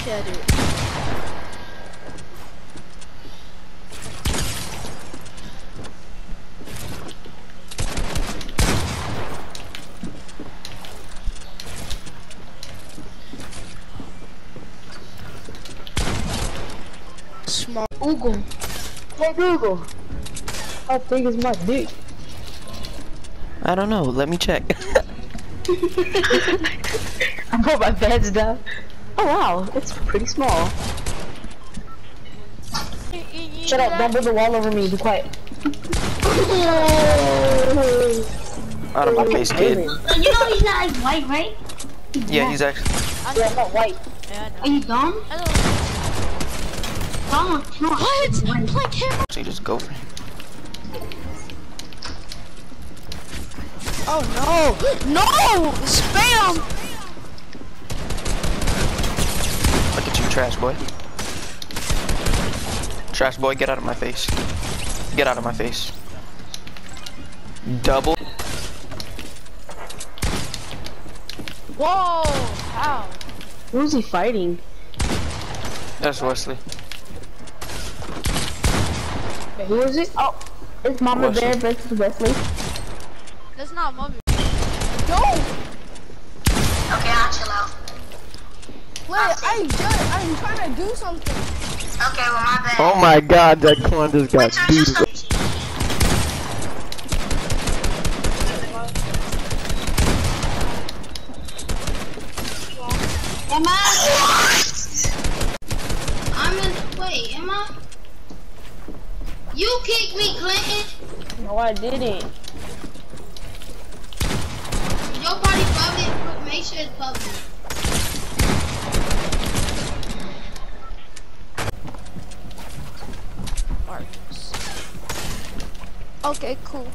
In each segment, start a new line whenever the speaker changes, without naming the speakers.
Actually, I do. Smart.
Google. Hey Google. How big is my dick?
I don't know. Let me check.
I put my beds down. Oh wow, it's pretty small. Shut up, don't build a wall over me, be quiet.
Out of my face, kid.
You know he's not like white, right?
Yeah, he's actually.
Yeah, I'm not white.
Yeah,
Are you dumb?
I don't
Dumb? No.
What? Like him?
So you just go for him.
Oh no! No! Spam!
Trash boy. Trash boy, get out of my face. Get out of my face. Double.
Whoa! How?
Who's he fighting?
That's Wesley.
Who is it? Oh,
It's Mama
Wesley.
Bear versus Wesley.
That's not mommy.
Okay, I'll chill out.
Wait, I'm good. I'm trying to do something.
Okay, well, my bad.
Oh my god, that clown just got
Wait,
beat.
stuff. Am I? I'm in. Wait, am I? You kicked me, Clinton.
no, I didn't.
Your party public. Make sure it's public.
Okay, cool.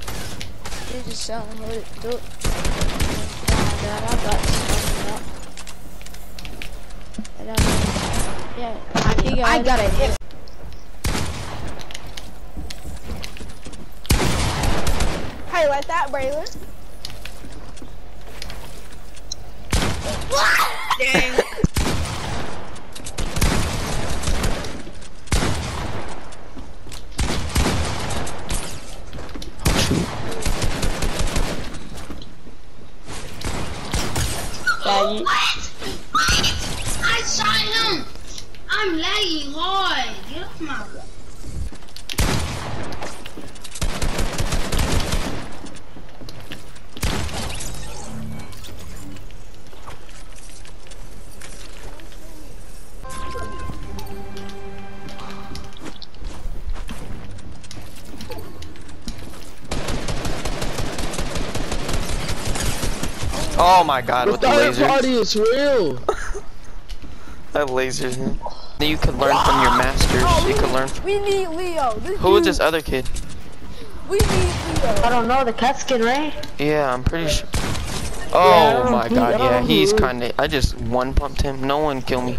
You just selling what it do oh it. And I got something up. And I'm, yeah, he got
I
it.
got a hit.
Hey, like that, Braylon.
Dang.
Baggy.
What? What? I shot him. I'm lagging hard. Get off my.
Oh my god, with the lasers.
party is real.
I have lasers. Man. You can learn from your masters. Oh, you can learn. From...
We need Leo. This
Who is this other kid?
We need Leo.
I don't know, the cat skin, right?
Yeah, I'm pretty sure. Oh
don't
my god, yeah, he's kinda. I just one pumped him. No one kill me.